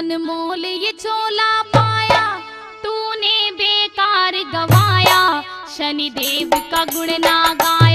अनमोल ये चोला पाया तूने बेकार गवाया। शनि देव का गुण ना गाया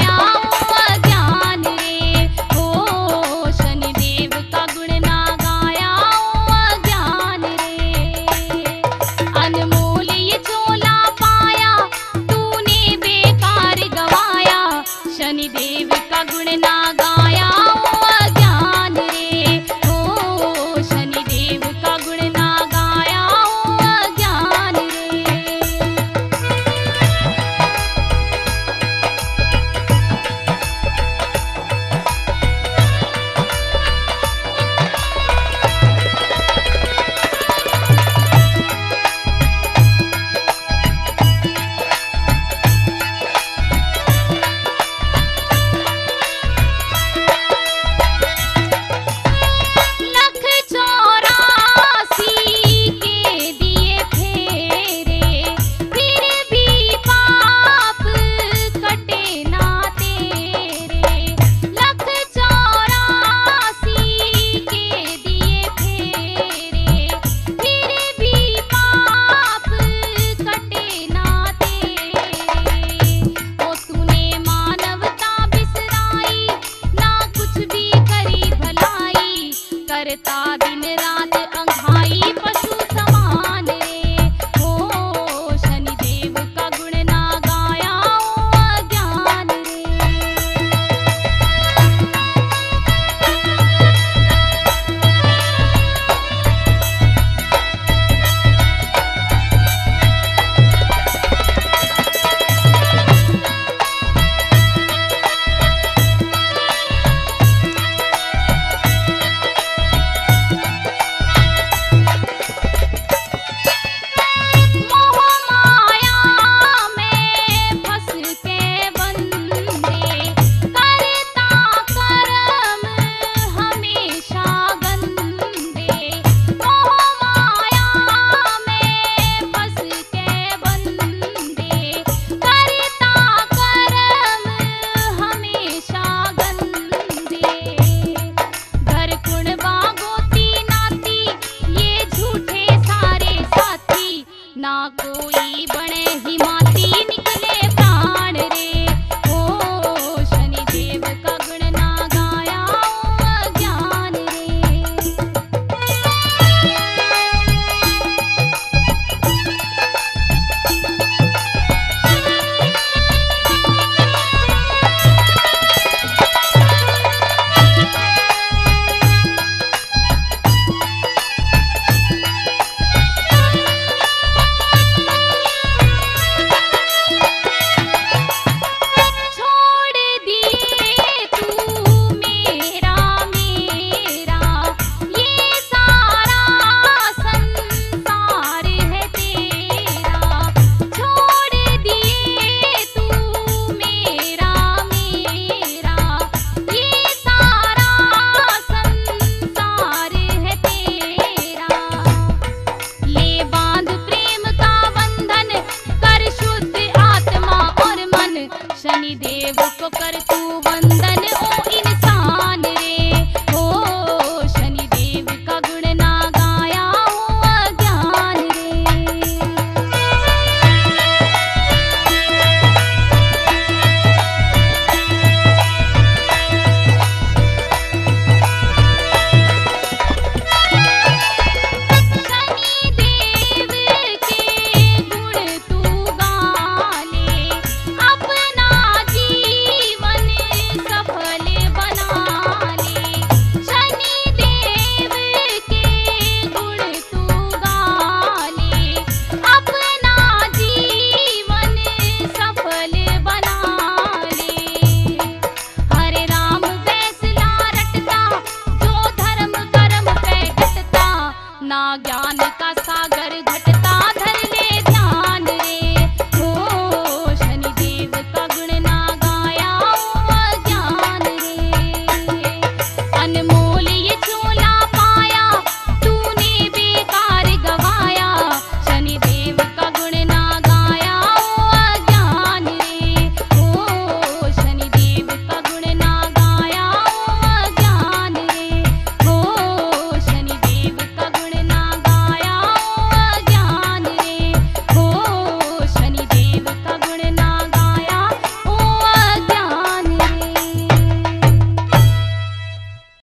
I thought